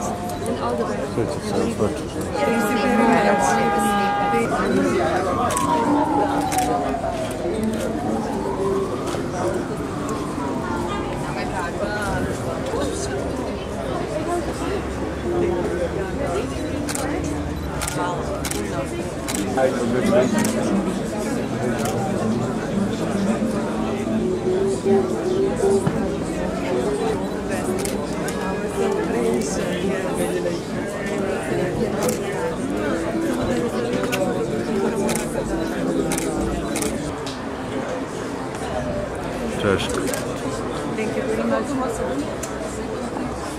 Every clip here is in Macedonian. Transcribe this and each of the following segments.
All the best. Thank you so much. Thank you Češka. Thank you very much.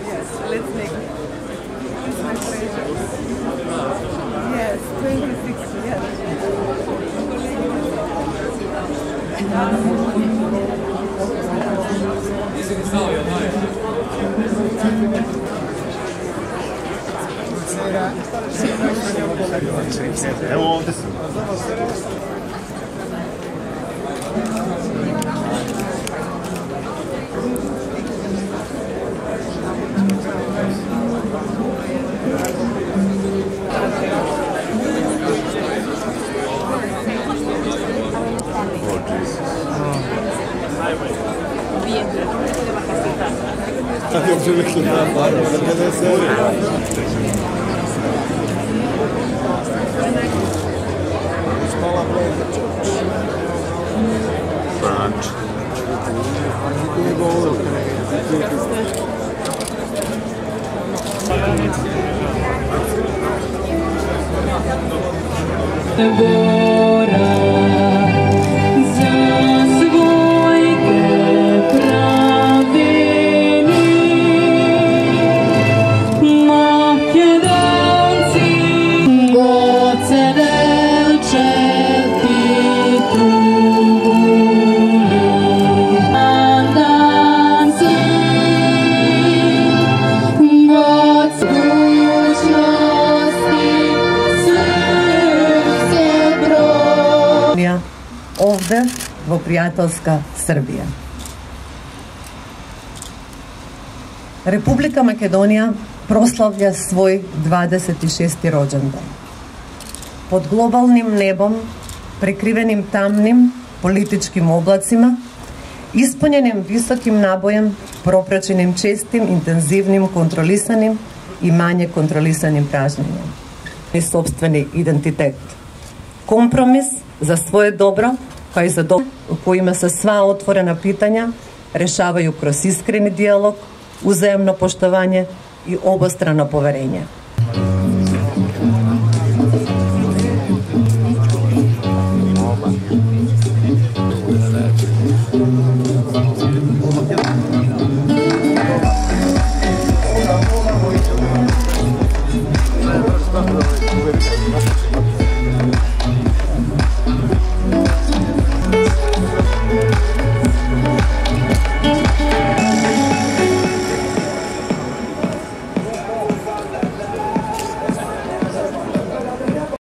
Yes, let's make it. It's my pleasure. Yes, 26, yes. Evo ovde sam. Até o que está fora, mas Você front. The world. Во пријателска Србија. Република Македонија прославља свој 26 роđендан. Под глобалним небом, прекривеним тамним политичким облацима, исполненим високим набојем, пропраченим честим, интензивним, контролисаним и мање контролисаним пражњења. И собствени идентитет компромис за свое добро, кај за добро, у којиме се сва отворена питања решавају кроз искрени диалог, узаемно поштовање и обострано поверење.